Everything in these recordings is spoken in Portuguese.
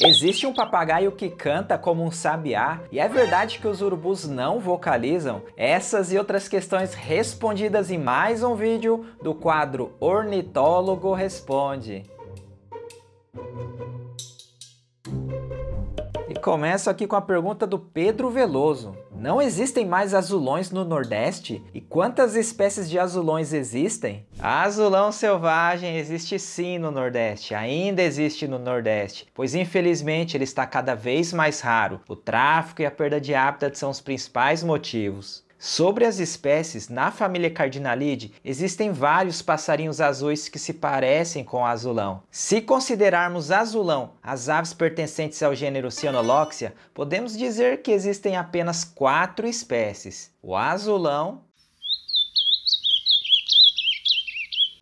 Existe um papagaio que canta como um sabiá e é verdade que os urubus não vocalizam? Essas e outras questões respondidas em mais um vídeo do quadro Ornitólogo Responde. E começo aqui com a pergunta do Pedro Veloso. Não existem mais azulões no Nordeste? E quantas espécies de azulões existem? Azulão selvagem existe sim no Nordeste, ainda existe no Nordeste, pois infelizmente ele está cada vez mais raro. O tráfico e a perda de hábitat são os principais motivos. Sobre as espécies, na família Cardinalidae, existem vários passarinhos azuis que se parecem com o azulão. Se considerarmos azulão as aves pertencentes ao gênero Cyanoloxia, podemos dizer que existem apenas quatro espécies. O azulão,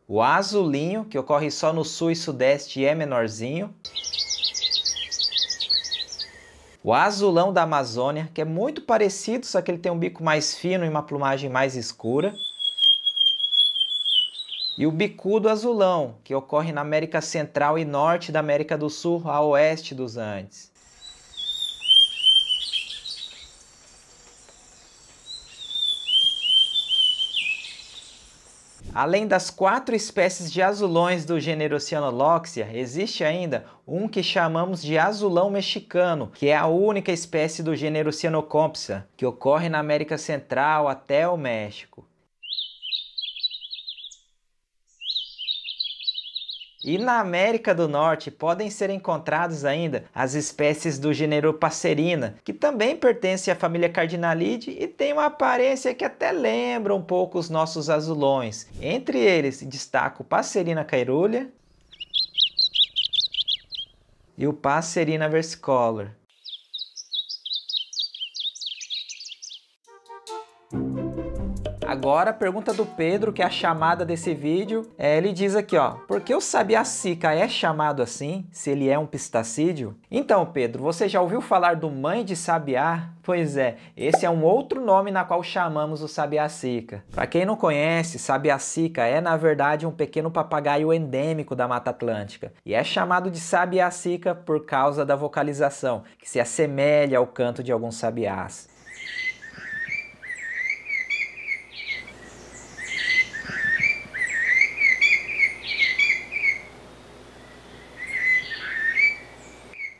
o azulinho, que ocorre só no sul e sudeste e é menorzinho, o azulão da Amazônia, que é muito parecido, só que ele tem um bico mais fino e uma plumagem mais escura. E o bicudo azulão, que ocorre na América Central e Norte da América do Sul, a oeste dos Andes. Além das quatro espécies de azulões do gênero Cyanoloxia, existe ainda um que chamamos de azulão mexicano, que é a única espécie do gênero Cyanocompsa, que ocorre na América Central até o México. E na América do Norte podem ser encontrados ainda as espécies do gênero Passerina, que também pertence à família Cardinalidae e tem uma aparência que até lembra um pouco os nossos azulões. Entre eles destaco Passerina cairulha e o Passerina versicolor. Agora, pergunta do Pedro, que é a chamada desse vídeo, é, ele diz aqui, ó, por que o sabiá-sica é chamado assim, se ele é um pistacídeo? Então, Pedro, você já ouviu falar do mãe de sabiá? Pois é, esse é um outro nome na qual chamamos o sabiá-sica. Para quem não conhece, sabiá-sica é, na verdade, um pequeno papagaio endêmico da Mata Atlântica e é chamado de sabiá-sica por causa da vocalização, que se assemelha ao canto de alguns sabiás.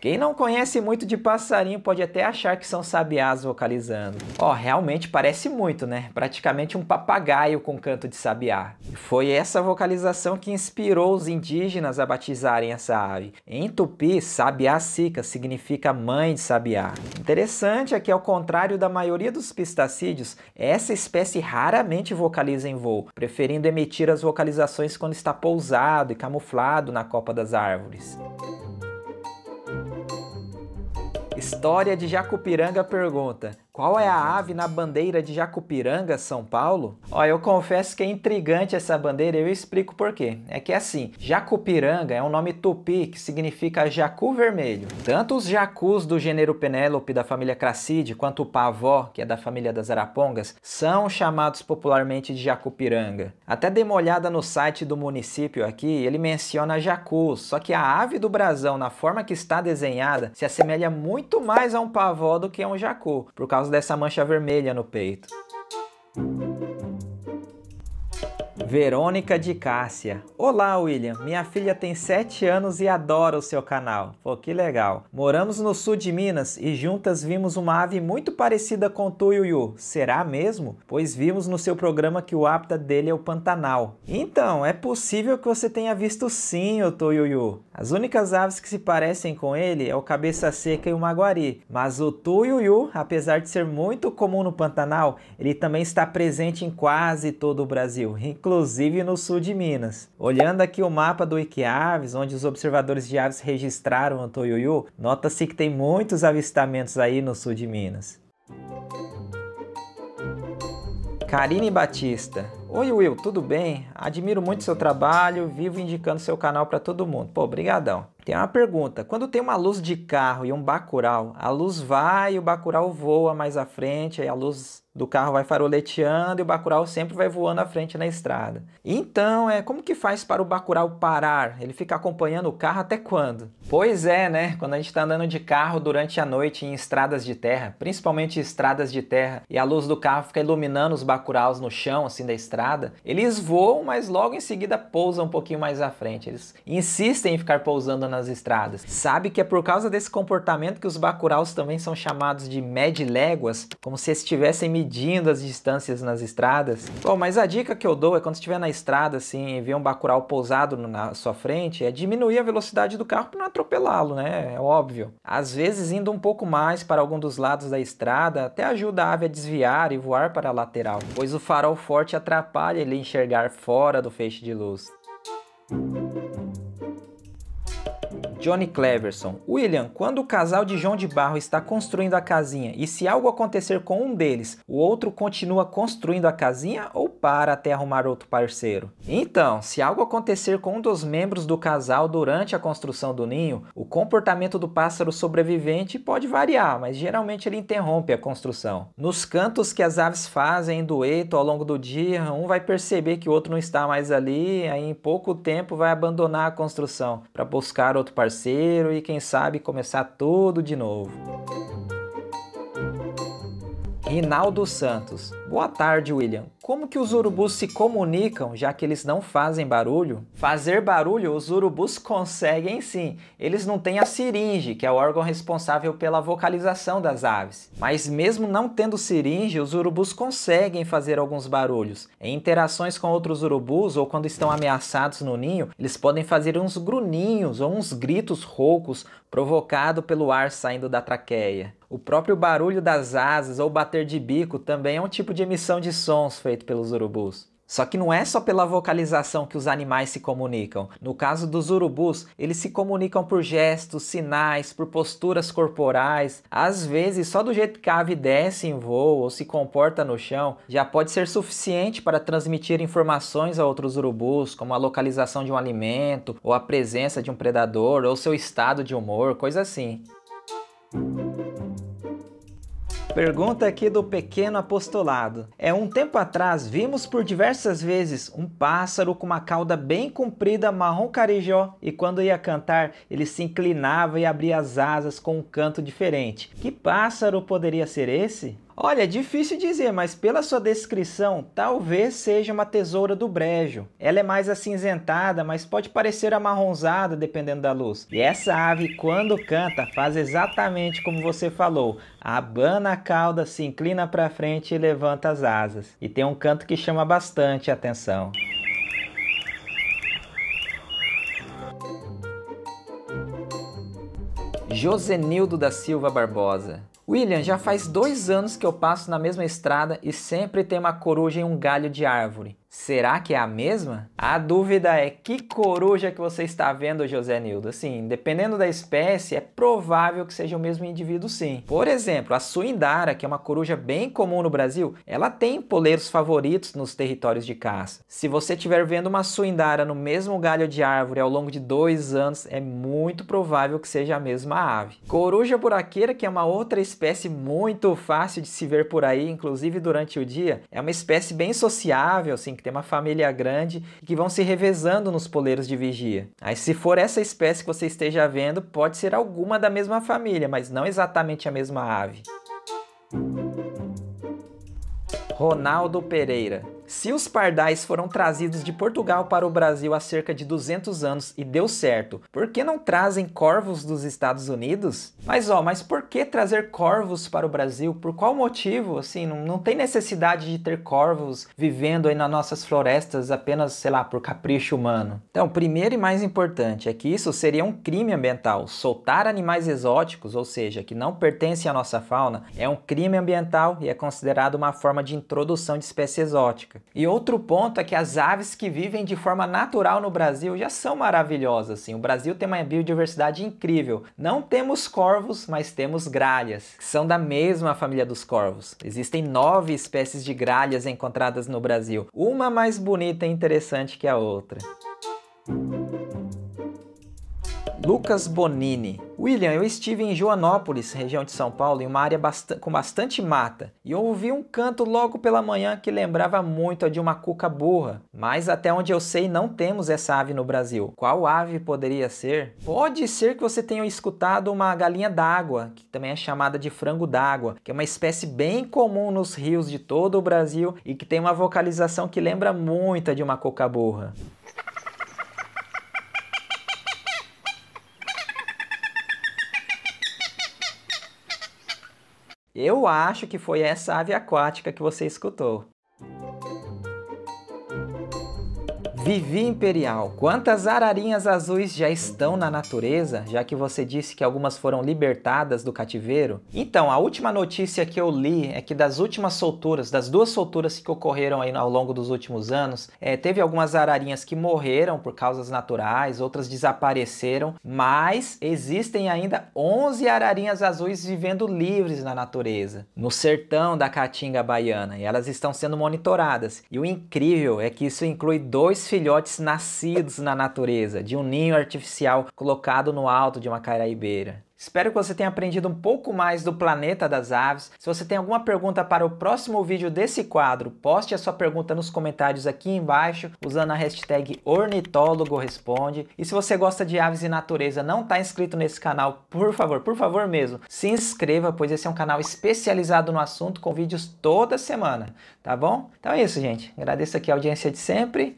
Quem não conhece muito de passarinho pode até achar que são sabiás vocalizando. Ó, oh, realmente parece muito, né? Praticamente um papagaio com canto de sabiá. E foi essa vocalização que inspirou os indígenas a batizarem essa ave. Em tupi, sabiá sica significa mãe de sabiá. Interessante é que, ao contrário da maioria dos pistacídeos, essa espécie raramente vocaliza em voo, preferindo emitir as vocalizações quando está pousado e camuflado na copa das árvores. História de Jacupiranga pergunta: qual é a ave na bandeira de Jacupiranga, São Paulo? Ó, eu confesso que é intrigante essa bandeira e eu explico por quê. É que assim, Jacupiranga é um nome tupi que significa jacu vermelho. Tanto os jacus do gênero Penélope da família Cracide quanto o pavó, que é da família das arapongas, são chamados popularmente de Jacupiranga. Até dei uma olhada no site do município aqui, ele menciona jacus, só que a ave do brasão, na forma que está desenhada, se assemelha muito mais a um pavó do que a um jacu, por causa causa dessa mancha vermelha no peito. Verônica de Cássia. Olá, William. Minha filha tem 7 anos e adora o seu canal. Pô, que legal. Moramos no sul de Minas e juntas vimos uma ave muito parecida com o tuiuiu. Será mesmo? Pois vimos no seu programa que o hábitat dele é o Pantanal. Então, é possível que você tenha visto sim o tuiuiu. As únicas aves que se parecem com ele é o cabeça seca e o maguari, mas o tuiuiu, apesar de ser muito comum no Pantanal, ele também está presente em quase todo o Brasil, inclusive no sul de Minas. Olhando aqui o mapa do Wikiaves, onde os observadores de aves registraram o tuiuiu, nota-se que tem muitos avistamentos aí no sul de Minas. Karine Batista. Oi Will, tudo bem? Admiro muito seu trabalho, vivo indicando seu canal para todo mundo. Pô, brigadão. Tem uma pergunta. Quando tem uma luz de carro e um bacural, a luz vai e o bacural voa mais à frente, aí a luz do carro vai faroleteando e o bacurau sempre vai voando à frente na estrada. Então, é como que faz para o bacurau parar? Ele fica acompanhando o carro até quando? Pois é, né? Quando a gente está andando de carro durante a noite em estradas de terra, principalmente estradas de terra, e a luz do carro fica iluminando os bacuraus no chão assim da estrada, eles voam, mas logo em seguida pousam um pouquinho mais à frente. Eles insistem em ficar pousando nas estradas. Sabe que é por causa desse comportamento que os bacuraus também são chamados de med-léguas, como se estivessem medindo as distâncias nas estradas. Bom, mas a dica que eu dou é quando estiver na estrada assim e ver um bacural pousado na sua frente, é diminuir a velocidade do carro para não atropelá-lo, né? É óbvio. Às vezes indo um pouco mais para algum dos lados da estrada, até ajuda a ave a desviar e voar para a lateral, pois o farol forte atrapalha ele enxergar fora do feixe de luz. Johnny Cleverson. William, quando o casal de João de Barro está construindo a casinha e se algo acontecer com um deles, o outro continua construindo a casinha ou para até arrumar outro parceiro? Então, se algo acontecer com um dos membros do casal durante a construção do ninho, o comportamento do pássaro sobrevivente pode variar, mas geralmente ele interrompe a construção. Nos cantos que as aves fazem em dueto ao longo do dia, um vai perceber que o outro não está mais ali, aí em pouco tempo vai abandonar a construção para buscar outro parceiro parceiro e quem sabe começar tudo de novo. Rinaldo Santos. Boa tarde, William. Como que os urubus se comunicam, já que eles não fazem barulho? Fazer barulho, os urubus conseguem sim. Eles não têm a siringe, que é o órgão responsável pela vocalização das aves. Mas mesmo não tendo siringe, os urubus conseguem fazer alguns barulhos. Em interações com outros urubus ou quando estão ameaçados no ninho, eles podem fazer uns gruninhos ou uns gritos roucos provocado pelo ar saindo da traqueia. O próprio barulho das asas ou bater de bico também é um tipo de emissão de sons feito pelos urubus. Só que não é só pela vocalização que os animais se comunicam. No caso dos urubus, eles se comunicam por gestos, sinais, por posturas corporais. Às vezes, só do jeito que a ave desce em voo ou se comporta no chão, já pode ser suficiente para transmitir informações a outros urubus, como a localização de um alimento, ou a presença de um predador, ou seu estado de humor, coisa assim. Pergunta aqui do pequeno apostolado. É um tempo atrás vimos por diversas vezes um pássaro com uma cauda bem comprida marrom carijó e quando ia cantar ele se inclinava e abria as asas com um canto diferente. Que pássaro poderia ser esse? Olha, é difícil dizer, mas pela sua descrição, talvez seja uma tesoura do brejo. Ela é mais acinzentada, mas pode parecer amarronzada dependendo da luz. E essa ave, quando canta, faz exatamente como você falou. Abana a cauda, se inclina para frente e levanta as asas. E tem um canto que chama bastante atenção. Josenildo da Silva Barbosa. William, já faz dois anos que eu passo na mesma estrada e sempre tem uma coruja em um galho de árvore. Será que é a mesma? A dúvida é que coruja que você está vendo, José Nildo? Assim, dependendo da espécie, é provável que seja o mesmo indivíduo sim. Por exemplo, a suindara, que é uma coruja bem comum no Brasil, ela tem poleiros favoritos nos territórios de caça. Se você estiver vendo uma suindara no mesmo galho de árvore ao longo de dois anos, é muito provável que seja a mesma ave. Coruja buraqueira, que é uma outra espécie muito fácil de se ver por aí, inclusive durante o dia, é uma espécie bem sociável, assim, que tem uma família grande e que vão se revezando nos poleiros de vigia. Aí, se for essa espécie que você esteja vendo, pode ser alguma da mesma família, mas não exatamente a mesma ave. Ronaldo Pereira se os pardais foram trazidos de Portugal para o Brasil há cerca de 200 anos e deu certo, por que não trazem corvos dos Estados Unidos? Mas ó, mas por que trazer corvos para o Brasil? Por qual motivo? Assim, não, não tem necessidade de ter corvos vivendo aí nas nossas florestas apenas, sei lá, por capricho humano. Então, primeiro e mais importante é que isso seria um crime ambiental. Soltar animais exóticos, ou seja, que não pertencem à nossa fauna, é um crime ambiental e é considerado uma forma de introdução de espécie exótica. E outro ponto é que as aves que vivem de forma natural no Brasil já são maravilhosas. Assim. O Brasil tem uma biodiversidade incrível. Não temos corvos, mas temos gralhas, que são da mesma família dos corvos. Existem nove espécies de gralhas encontradas no Brasil, uma mais bonita e interessante que a outra. Lucas Bonini. William, eu estive em Joanópolis, região de São Paulo, em uma área bast com bastante mata, e ouvi um canto logo pela manhã que lembrava muito a de uma cuca burra. Mas até onde eu sei, não temos essa ave no Brasil. Qual ave poderia ser? Pode ser que você tenha escutado uma galinha d'água, que também é chamada de frango d'água, que é uma espécie bem comum nos rios de todo o Brasil e que tem uma vocalização que lembra muito a de uma cuca burra. Eu acho que foi essa ave aquática que você escutou. Vivi Imperial. Quantas ararinhas azuis já estão na natureza, já que você disse que algumas foram libertadas do cativeiro? Então, a última notícia que eu li é que das últimas solturas, das duas solturas que ocorreram aí ao longo dos últimos anos, é, teve algumas ararinhas que morreram por causas naturais, outras desapareceram, mas existem ainda 11 ararinhas azuis vivendo livres na natureza, no sertão da Caatinga Baiana, e elas estão sendo monitoradas. E o incrível é que isso inclui dois filhotes nascidos na natureza, de um ninho artificial colocado no alto de uma caraibeira. Espero que você tenha aprendido um pouco mais do planeta das aves. Se você tem alguma pergunta para o próximo vídeo desse quadro, poste a sua pergunta nos comentários aqui embaixo, usando a hashtag Ornitólogo Responde. E se você gosta de aves e natureza, não está inscrito nesse canal, por favor, por favor mesmo, se inscreva, pois esse é um canal especializado no assunto com vídeos toda semana, tá bom? Então é isso, gente. Agradeço aqui a audiência de sempre